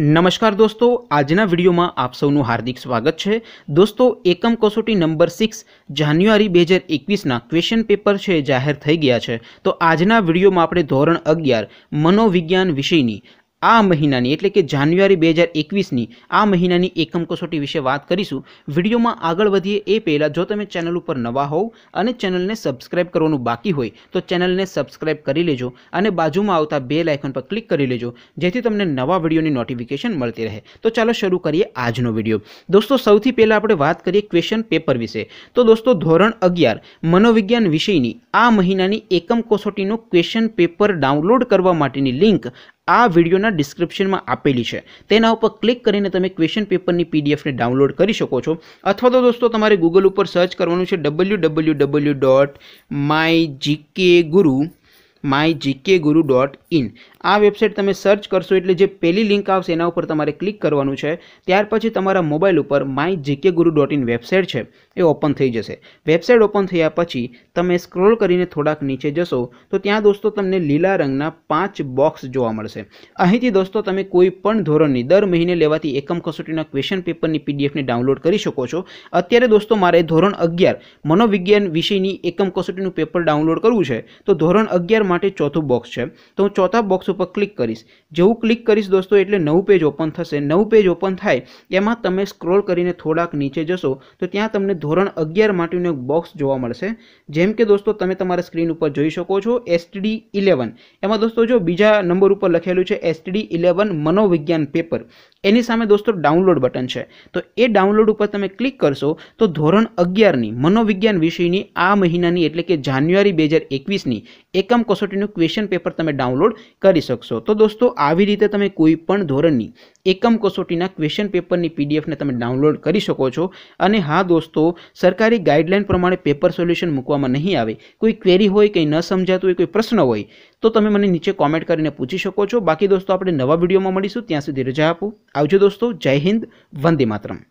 નમસ્કાર દોસ્તો, આજના વિડીયોમાં આપ સૌનું હાર્દિક સ્વાગત છે. દોસ્તો, એકમ કસોટી નંબર સિક્સ જાન્યુઆરી બે હજાર એકવીસના ક્વેશ્ચન પેપર છે, જાહેર થઈ ગયા છે. તો આજના વિડીયોમાં આપણે ધોરણ અગિયાર, મનોવિજ્ઞાન વિષયની આ મહિનાની, એટલે કે જાન્યુઆરી બે હજાર એકવીસની આ મહિનાની એકમ કસોટી વિશે વાત કરીશું. વિડીયોમાં આગળ વધીએ એ પહેલાં, જો તમે ચેનલ ઉપર નવા હોવ અને ચેનલને સબસ્ક્રાઇબ કરવાનું બાકી હોય, તો ચેનલને સબસ્ક્રાઇબ કરી લેજો અને બાજુમાં આવતા બે લાઇકન પર ક્લિક કરી લેજો, જેથી તમને નવા વિડીયોની નોટિફિકેશન મળતી રહે. તો ચાલો શરૂ કરીએ આજનો વીડિયો. દોસ્તો, સૌથી પહેલાં આપણે વાત કરીએ ક્વેશ્ચન પેપર વિશે. તો દોસ્તો, ધોરણ અગિયાર, મનોવિજ્ઞાન વિષયની આ મહિનાની એકમ કસોટીનો ક્વેશ્ચન પેપર ડાઉનલોડ કરવા માટેની લિંક આ વિડીયોના ડિસ્ક્રિપ્શનમાં આપેલી છે. તેના ઉપર ક્લિક કરીને તમે ક્વેશ્ચન પેપરની પીડીએફને ડાઉનલોડ કરી શકો છો. અથવા તો દોસ્તો, તમારે ગૂગલ ઉપર સર્ચ કરવાનું છે W W W dot my GK guru my GK guru dot in આ વેબસાઇટ તમે સર્ચ કરશો એટલે જે પહેલી લિંક આવશે એના ઉપર તમારે ક્લિક કરવાનું છે. ત્યાર પછી તમારા મોબાઈલ ઉપર my GK guru dot in website છે. એ ઓપન થઈ જશે. વેબસાઇટ ઓપન થયા પછી તમે સ્ક્રોલ કરીને થોડાક નીચે જશો તો ત્યાં દોસ્તો તમને લીલા રંગના પાંચ બોક્સ જોવા મળશે. અહીંથી દોસ્તો તમે કોઈ પણ ધોરણની દર મહિને લેવાતી એકમ કસોટીના ક્વેશ્ચન પેપરની પીડીએફને ડાઉનલોડ કરી શકો છો. અત્યારે દોસ્તો મારે ધોરણ અગિયાર મનોવિજ્ઞાન વિષયની એકમ કસોટીનું પેપર ડાઉનલોડ કરવું છે. તો ધોરણ અગિયાર માટે ચોથું બોક્સ છે. તો ચોથા બોક્સ ઉપર ક્લિક કરીશ. જેવું ક્લિક કરીશ દોસ્તો, એટલે નવું પેજ ઓપન થશે. નવું પેજ ઓપન થાય, એમાં તમે સ્ક્રોલ કરીને થોડાક નીચે જશો, તો ત્યાં તમને ધોરણ અગિયાર માટેનું એક બોક્સ જોવા મળશે. જેમ કે દોસ્તો, તમે તમારા સ્ક્રીન ઉપર જોઈ શકો છો એસટીડી ઇલેવન એમાં દોસ્તો, જો બીજા નંબર ઉપર લખેલું છે એસટીડી ઇલેવન મનોવિજ્ઞાન પેપર એની સામે દોસ્તો ડાઉનલોડ બટન છે. તો એ ડાઉનલોડ ઉપર તમે ક્લિક કરશો, તો ધોરણ અગિયારની મનોવિજ્ઞાન વિષયની આ મહિનાની, એટલે કે જાન્યુઆરી બે હજાર એકવીસની, એકમ કસોટીનું ક્વેશ્ચન પેપર તમે ડાઉનલોડ કરી શકશો. તો દોસ્તો, આવી રીતે તમે કોઈ પણ ધોરણની એકમ કસોટીના ક્વેશ્ચન પેપરની પીડીએફને તમે ડાઉનલોડ કરી શકો છો. અને હા, દોસ્તો, સરકારી ગાઈડલાઇન પ્રમાણે પેપર સોલ્યુશન મૂકવામાં નહીં આવે. કોઈ ક્વેરી હોય કંઈ ન સમજાતું હોય, કોઈ પ્રશ્ન હોય, તો તમે મને નીચે કોમેન્ટ કરીને પૂછી શકો છો. બાકી દોસ્તો, આપણે નવા વિડીયોમાં મળીશું. ત્યાં સુધી રજા આપો. આવજો દોસ્તો. જય હિન્દ. વંદે માતરમ.